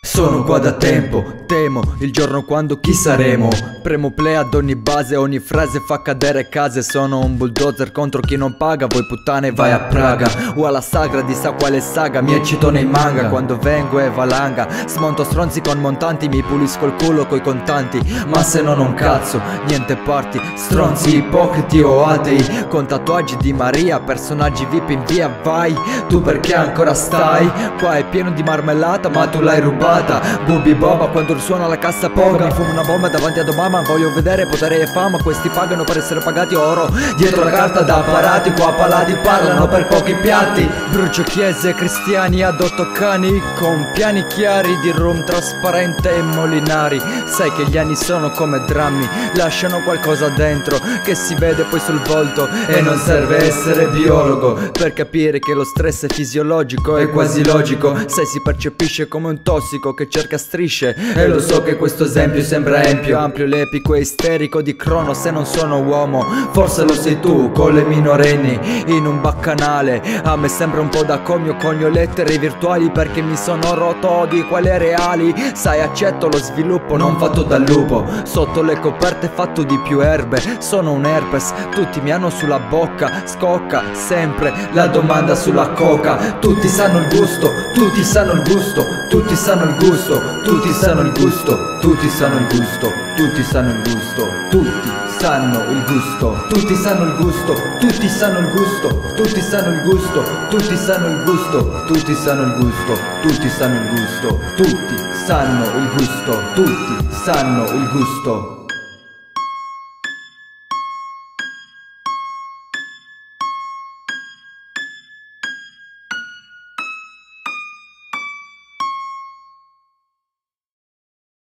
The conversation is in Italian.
Sono qua da tempo, temo il giorno quando chi saremo Premo play ad ogni base, ogni frase fa cadere case. Sono un bulldozer contro chi non paga, voi puttane vai a Praga. O alla sagra di sa quale saga, mi eccito nei manga. Quando vengo e valanga, smonto stronzi con montanti. Mi pulisco il culo coi contanti, ma se non un cazzo Niente parti, stronzi ipocriti o atei. Con tatuaggi di Maria, personaggi VIP in via vai. Tu perché ancora stai? Qua è pieno di marmellata ma tu l'hai rubata. Bubi Boba quando suona la cassa poca Mi fumo una bomba davanti ad Obama Voglio vedere potere e fama. Questi pagano per essere pagati oro. Dietro la carta da apparati Qua palati parlano per pochi piatti. Brucio chiese cristiani Adotto cani con piani chiari Di rum trasparente e molinari. Sai che gli anni sono come drammi Lasciano qualcosa dentro Che si vede poi sul volto. E non serve essere biologo Per capire che lo stress è fisiologico È quasi logico. Se si percepisce come un tossico che cerca strisce E lo so che questo esempio sembra empio. Ampio, l'epico e isterico di Crono se non sono uomo Forse lo sei tu con le minorenni in un baccanale. A me sembra un po' da comio conio lettere virtuali Perché mi sono rotto di quelle reali. Sai accetto lo sviluppo non fatto dal lupo. Sotto le coperte fatto di più erbe Sono un herpes, tutti mi hanno sulla bocca Scocca sempre la domanda sulla coca. Tutti sanno il gusto, tutti sanno il gusto Tutti sanno il il gusto, tutti sanno il gusto, tutti sanno il gusto, tutti sanno il gusto, tutti sanno il gusto, tutti sanno il gusto, tutti sanno il gusto, tutti sanno il gusto, tutti sanno il gusto, tutti sanno il gusto, tutti sanno il gusto, tutti sanno il gusto, tutti sanno il gusto.